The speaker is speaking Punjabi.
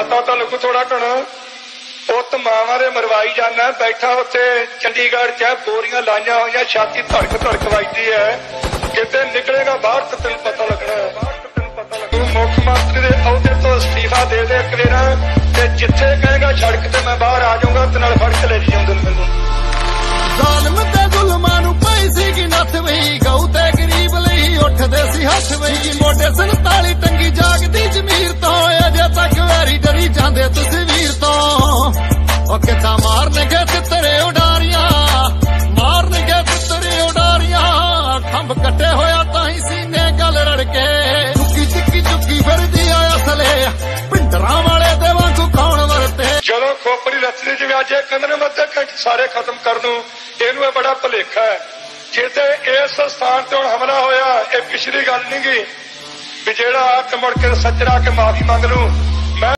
ਪਤਾ ਤਾਂ ਲੱਗੂ ਥੋੜਾ ਘਣਾ। ਪੁੱਤ ਮਾਵਾਂ ਦੇ ਮਰਵਾਈ ਜਾਣਾ ਬੈਠਾ ਉੱਥੇ ਚੰਡੀਗੜ੍ਹ 'ਚ, ਬੋਰੀਆਂ ਲਾਈਆਂ ਹੋਈਆਂ, ਛਾਤੀ ਧੜਕ ਧੜਕ ਵੱਜਦੀ ਹੈ। ਕਿਤੇ ਨਿਕਲੇਗਾ ਬਾਹਰ ਤਾਂ ਤੈਨੂੰ ਪਤਾ ਲੱਗਣਾ ਤੂੰ ਮੁੱਖ ਮੰਤਰੀ ਦੇ ਅਹੁਦੇ ਤੋਂ ਅਸਤੀਫਾ ਦੇ ਦੇ ਇੱਕ ਤੇ ਜਿੱਥੇ ਕਹੇਗਾ ਸੜਕ ਤੇ ਮੈਂ ਬਾਹਰ ਆ ਜਾਊਂਗਾ ਤੇ ਨਾਲ ਫੜ ਕੇ ਲੈ ਜੀ ਮੈਨੂੰ। ਜ਼ਾਲਮ ਤੇ ਜ਼ੁਲਮਾਂ ਨੂੰ ਪਈ ਸੀ ਕਿ ਨੱਥ ਵਈ ਗਊ ਤੇ ਗਰੀਬ ਲਈ ਉੱਠਦੇ ਸੀ ਹੱਥ ਵਈ ਮੋਢੇ 47 ਟੰਗੀ ਕਿੱਦਾਂ ਮਾਰਨਗੇ ਤਿੱਤਰੇ ਉਡਾਰੀਆਂ? ਮਾਰਨਗੇ ਤਿੱਤਰੇ ਉਡਾਰੀਆਂ। ਖੰਭ ਕੱਟੇ ਹੋਇਆ ਤਾਂ ਹੀ ਸੀਨੇ ਗੱਲ ਰੜ ਕੇ ਚੁੱਕੀ ਚੁੱਕੀ ਚੁੱਕੀ ਫਿਰਦੀ ਆ ਅਸਲੇ। ਪਿੰਡਰਾਂ ਵਾਲੇ ਦੇ ਵਾਂਗੂ ਕੌਣ ਵਰਤੇ? ਜਦੋਂ ਖੋਪੜੀ ਰਚਨੀ ਜਿਵੇਂ ਅੱਜ ਇਹ ਕਹਿੰਦੇ ਨੇ ਸਾਰੇ ਖਤਮ ਕਰ ਦੂੰ। ਇਹਨੂੰ ਇਹ ਬੜਾ ਭੁਲੇਖਾ ਹੈ। ਜਿੱਤੇ ਇਸ ਸਥਾਨ ਤੇ ਹੁਣ ਹਮਲਾ ਹੋਇਆ, ਇਹ ਪਿਛਲੀ ਗੱਲ ਨਹੀਂ ਗੀ। ਵੀ ਜਿਹੜਾ ਆ ਕੇ ਮੁੜ ਕੇ ਸੱਜਰਾ ਕੇ ਮਾਫੀ ਮੰਗ ਲੂ